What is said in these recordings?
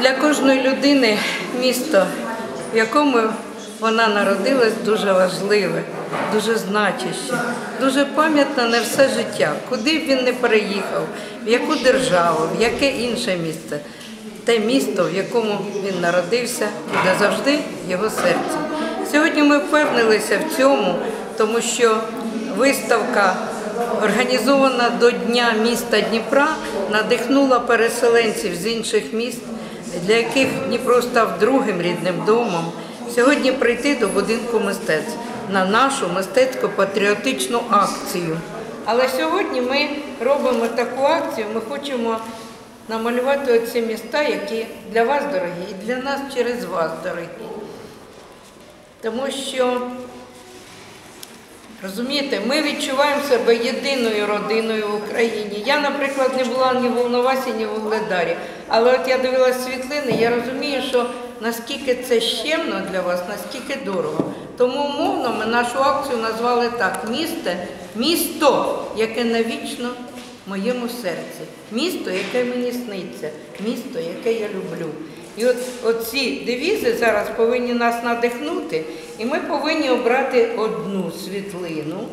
Для кожної людини місто, в якому вона народилась, дуже важливе, дуже значуще, дуже пам'ятне на все життя. Куди б він не переїхав, в яку державу, в яке інше місце. Те місто, в якому він народився, буде завжди його серці. Сьогодні ми впевнилися в цьому, тому що виставка, організована до Дня міста Дніпра, надихнула переселенців з інших міст, для яких Дніпро став другим рідним домом. Сьогодні прийти до будинку мистецтв на нашу мистецько-патріотичну акцію. Але сьогодні ми робимо таку акцію, ми хочемо намалювати оці міста, які для вас дорогі, і для нас через вас дорогі. Тому що, розумієте, ми відчуваємо себе єдиною родиною в Україні. Я, наприклад, не була ні в Волновасі, ні в Угледарі. Але от я дивилася світлини, я розумію, що наскільки це щемно для вас, наскільки дорого. Тому умовно ми нашу акцію назвали так: місто, місто, яке навічно в моєму серці, місто, яке мені сниться, місто, яке я люблю. І от оці девізи зараз повинні нас надихнути, і ми повинні обрати одну світлину.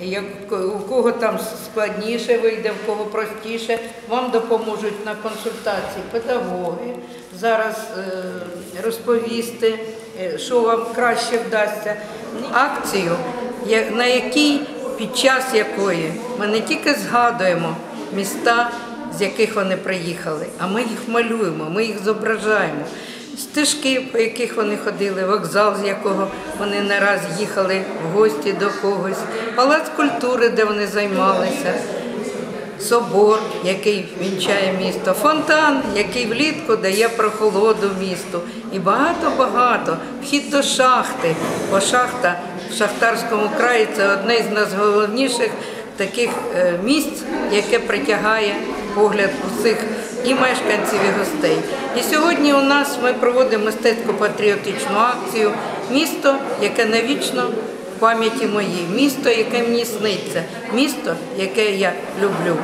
Як у кого там складніше вийде, в кого простіше, вам допоможуть на консультації педагоги. Зараз е, розповісти, е, що вам краще вдасться. Акцію, на якій під час якої ми не тільки згадуємо міста, з яких вони приїхали, а ми їх малюємо, ми їх зображаємо. Стежки, по яких вони ходили, вокзал, з якого вони не раз їхали в гості до когось, палац культури, де вони займалися, собор, який вінчає місто, фонтан, який влітку дає прохолоду місту, і багато-багато вхід до шахти. Бо шахта в Шахтарському краї це одне з найголовніших таких е, місць, яке притягає погляд усіх і мешканців, і гостей. І сьогодні у нас ми проводимо мистецько-патріотичну акцію Місто, яке навічно в пам'яті моїй, місто, яке мені сниться, місто, яке я люблю.